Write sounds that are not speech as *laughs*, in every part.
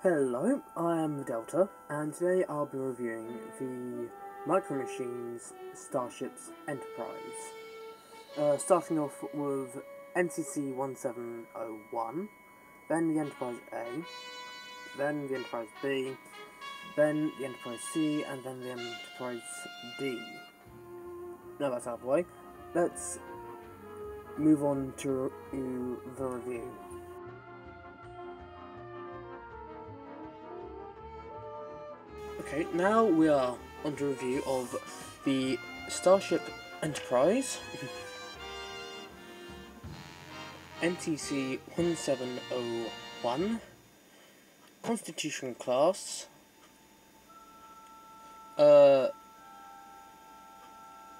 Hello, I am Delta, and today I'll be reviewing the Micro Machines Starships Enterprise. Uh, starting off with NCC 1701, then the Enterprise A, then the Enterprise B, then the Enterprise C, and then the Enterprise D. Now that's out of the way, let's move on to the review. Okay, now we are under review of the Starship Enterprise. *laughs* NCC 1701 Constitution class. Uh,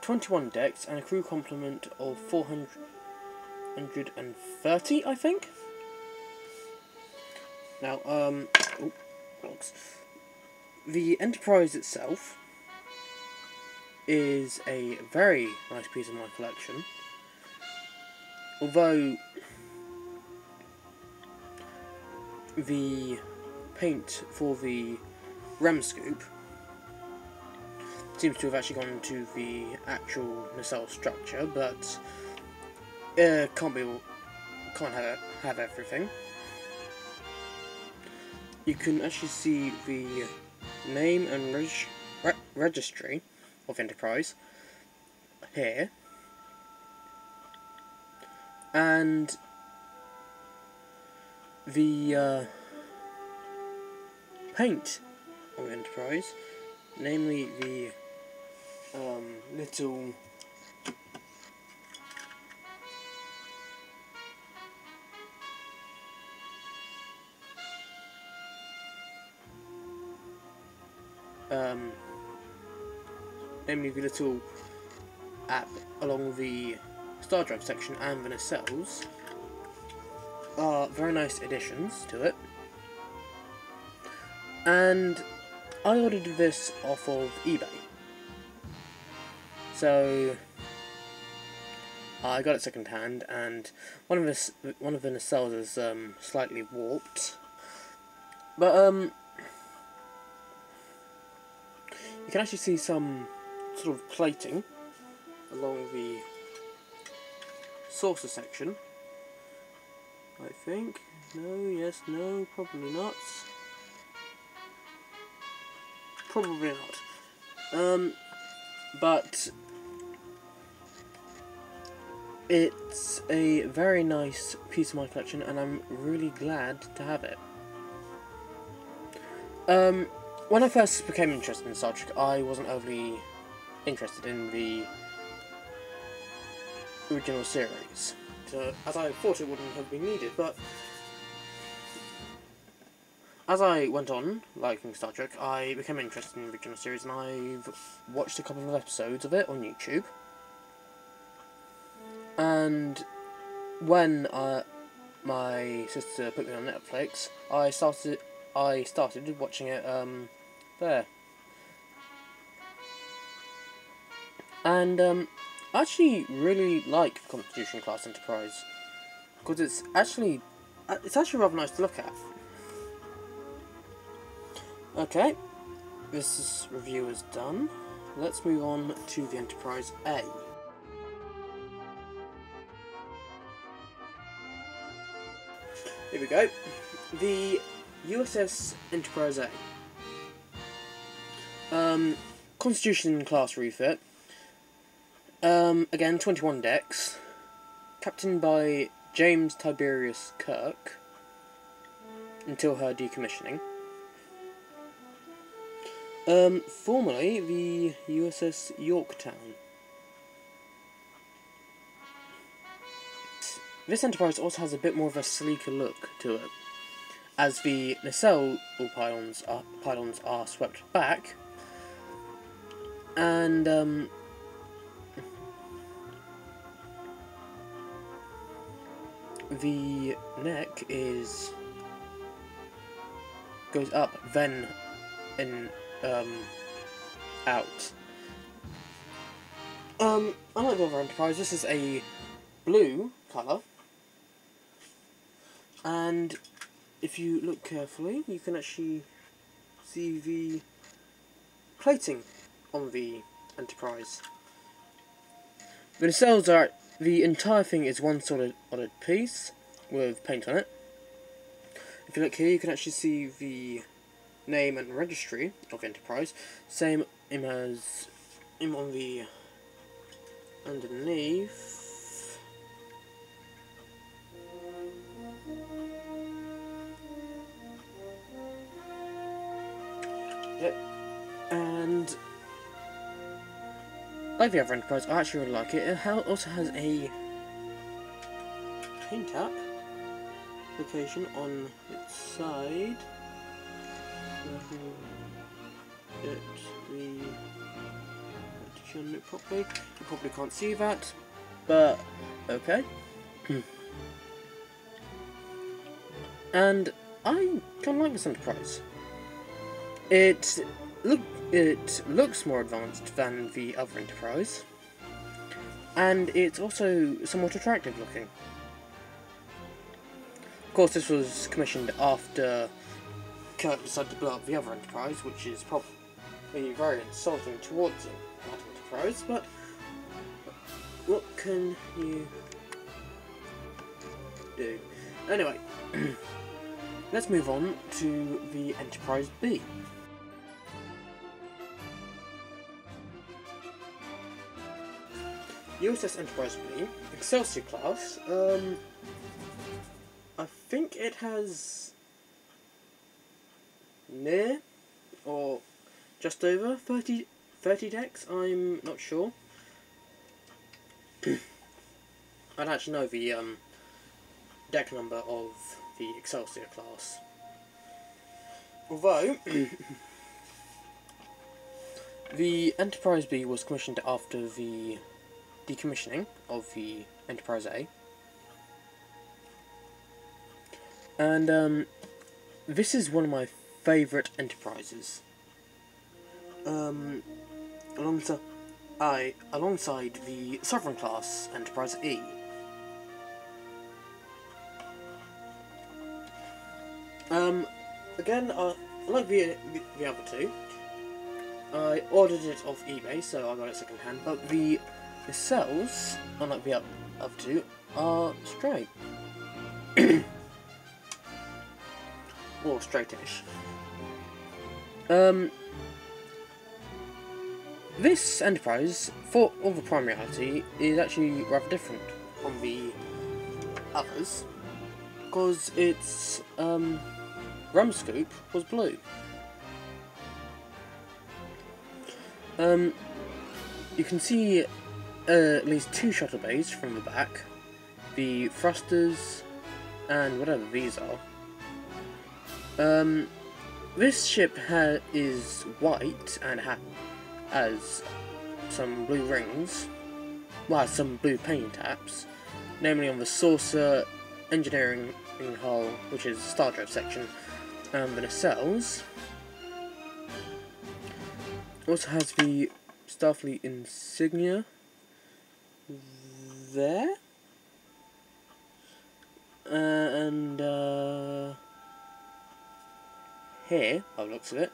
21 decks and a crew complement of 430 I think. Now um oh, the Enterprise itself is a very nice piece of my collection. Although the paint for the ram scoop seems to have actually gone to the actual nacelle structure, but uh, can't be can't have have everything. You can actually see the name and reg re registry of Enterprise here. And the uh, paint of Enterprise namely the um, little um, namely the little app along the star drive section and the nacelles are very nice additions to it. And I ordered this off of eBay. So I got it second hand, and one of the one of the nacelles is um, slightly warped. But um, you can actually see some sort of plating along the saucer section. I think. No, yes, no, probably not. Probably not. Um, but it's a very nice piece of my collection and I'm really glad to have it. Um, when I first became interested in Star Trek, I wasn't overly interested in the original series, so, as I thought it wouldn't have been needed, but as I went on liking Star Trek, I became interested in the original series, and I've watched a couple of episodes of it on YouTube. And when uh, my sister put me on Netflix, I started I started watching it um, there. And um, I actually really like Constitution class Enterprise because it's actually uh, it's actually rather nice to look at. Okay, this is, review is done. Let's move on to the Enterprise A. Here we go. The USS Enterprise A. Um, Constitution class refit. Um, again, 21 decks. Captained by James Tiberius Kirk. Until her decommissioning. Um, formerly the USS Yorktown. This Enterprise also has a bit more of a sleeker look to it, as the nacelle pylons are, pylons are swept back, and um, the neck is goes up then in um out. Um, unlike the other Enterprise, this is a blue colour, and if you look carefully, you can actually see the plating on the Enterprise. The nacelles are the entire thing is one solid solid piece with paint on it. If you look here, you can actually see the name and registry of Enterprise. Same as him on the underneath. Like the other Enterprise, I actually really like it. It also has a paint app location on its side. Get the shown it properly. You probably can't see that, but okay. *clears throat* and I kind of like this Enterprise. It look it looks more advanced than the other Enterprise, and it's also somewhat attractive looking. Of course, this was commissioned after Kirk decided to blow up the other Enterprise, which is probably very insulting towards the that Enterprise, but what can you do? Anyway, *clears throat* let's move on to the Enterprise B. USS Enterprise B, Excelsior class, um, I think it has near or just over 30, 30 decks, I'm not sure. *clears throat* I don't actually know the um, deck number of the Excelsior class. Although, *clears throat* the Enterprise B was commissioned after the decommissioning of the Enterprise A. And um, this is one of my favourite enterprises. Um, alongside, I, alongside the Sovereign class Enterprise E. Um, again, uh, like the, the other two, I ordered it off eBay, so I got it second hand, but the nacelles, unlike the other two, are straight. or straightish. Um, this Enterprise, for all the prime reality, is actually rather different from the others, because its um, ram scoop was blue. Um, you can see uh, at least two shuttle bays from the back, the thrusters, and whatever these are. Um, this ship is white and ha has some blue rings, well, some blue paint taps, namely on the saucer, engineering hull, which is the star drive section, and the nacelles. Also has the Starfleet insignia there. Uh, and uh, here, by the looks of it.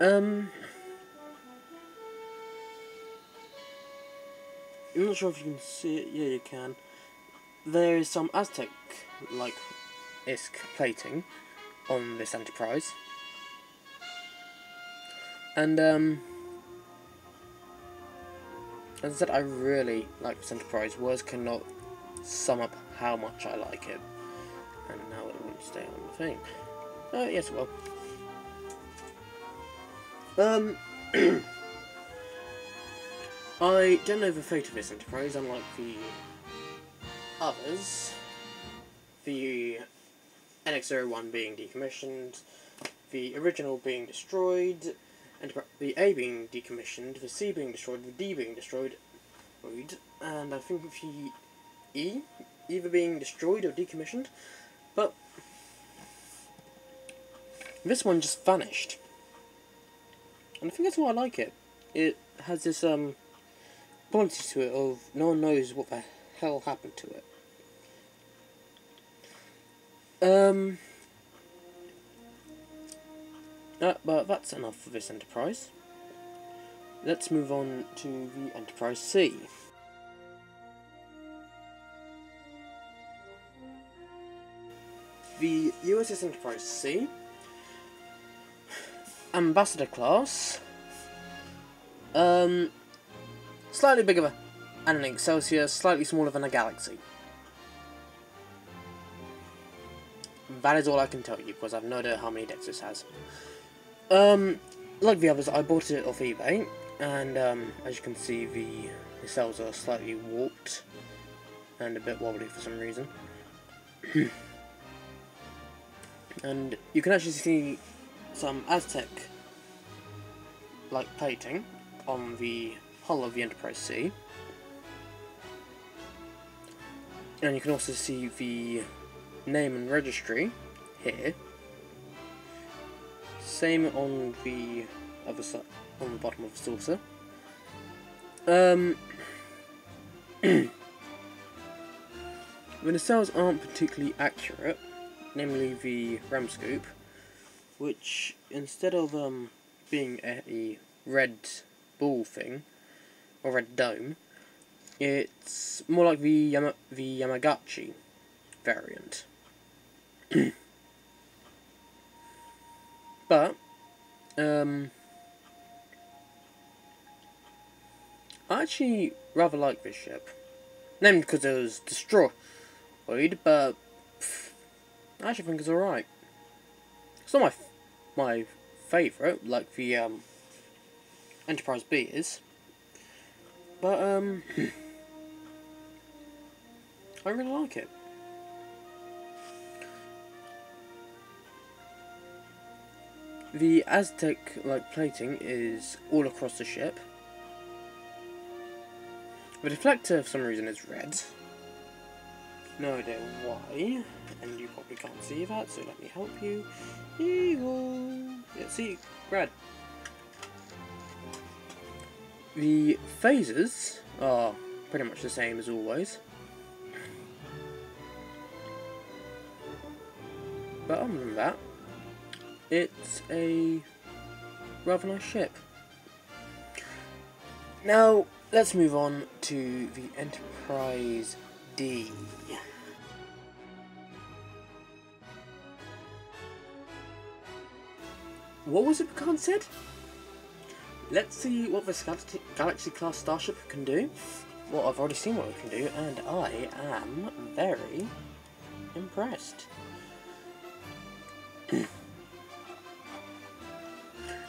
Um, I'm not sure if you can see it. Yeah, you can. There is some Aztec-like isk plating on this Enterprise. And, um, as I said, I really like this Enterprise. Words cannot sum up how much I like it. And now it won't stay on the thing. Oh, yes, well. Um, *clears throat* I don't know the fate of this Enterprise, unlike the others. The NX-01 being decommissioned, the original being destroyed, and the A being decommissioned, the C being destroyed, the D being destroyed, and I think the E either being destroyed or decommissioned, but this one just vanished. And I think that's why I like it. It has this um quality to it of no one knows what the hell happened to it. Um, uh, but that's enough for this Enterprise. Let's move on to the Enterprise C. The USS Enterprise C, Ambassador class, um, slightly bigger than an Excelsior, slightly smaller than a Galaxy. That is all I can tell you, because I've no idea how many decks this has. Um, like the others, I bought it off eBay, and um, as you can see, the, nacelles are slightly warped and a bit wobbly for some reason. *clears throat* and you can actually see some Aztec like plating on the hull of the Enterprise C. And you can also see the name and registry here. Same on the other side, on the bottom of the saucer. Um, when nacelles aren't particularly accurate, namely the RAM scoop, which instead of um, being a, red ball thing, or red dome, it's more like the, Yama the Yamaguchi variant. *clears throat* but, um, I actually rather like this ship. Named because it was destroyed, but pff, I actually think it's alright. It's not my my favourite, like the um, Enterprise B is. But, um, *clears throat* I really like it. The Aztec-like plating is all across the ship. The deflector, for some reason, is red. No idea why, and you probably can't see that, so let me help you. Eagle! Yeah, see, red. The phasers are pretty much the same as always. But other than that, it's a rather nice ship. Now, let's move on to the Enterprise D. What was it Picard said? Let's see what this Galaxy class starship can do. Well, I've already seen what it can do, and I am very impressed.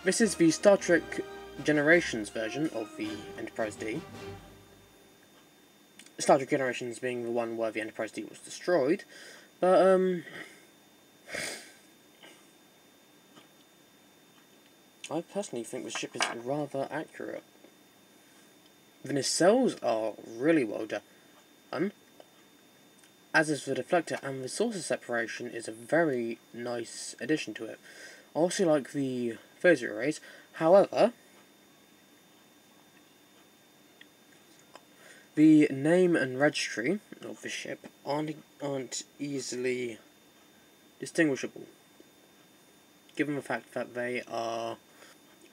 This is the Star Trek Generations version of the Enterprise D. Star Trek Generations being the one where the Enterprise D was destroyed, but um, I personally think the ship is rather accurate. The nacelles are really well done, as is the deflector, and the saucer separation is a very nice addition to it. I also like the phaser arrays, however, the name and registry of the ship aren't, aren't easily distinguishable, given the fact that they are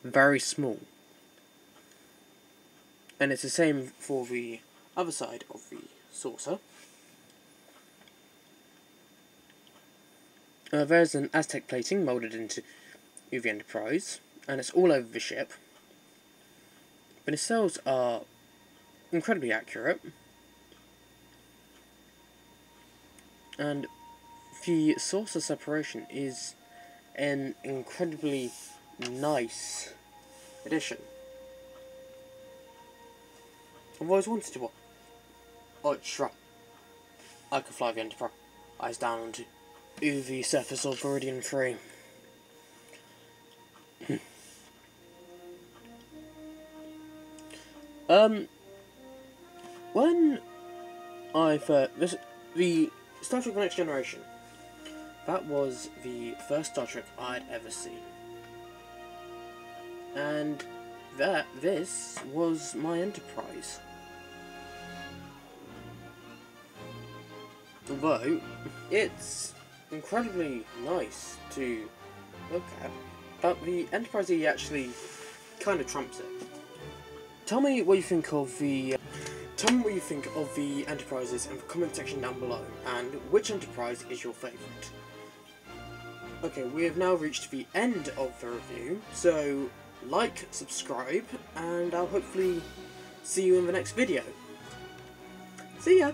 very small. And it's the same for the other side of the saucer. Uh, there's an Aztec plating moulded into UV Enterprise, and it's all over the ship. But its cells are incredibly accurate. And the saucer separation is an incredibly nice addition. I've always wanted to. Right. I could fly the Enterprise down onto the surface of Veridian 3. *laughs* um, when I first this the Star Trek: The Next Generation, that was the first Star Trek I'd ever seen and that this was my enterprise. Although, it's incredibly nice to look at, but the Enterprise E actually kind of trumps it. Tell me what you think of the. Uh, tell me what you think of the Enterprises in the comment section down below, and which Enterprise is your favourite. Okay, we have now reached the end of the review, so like, subscribe, and I'll hopefully see you in the next video. See ya!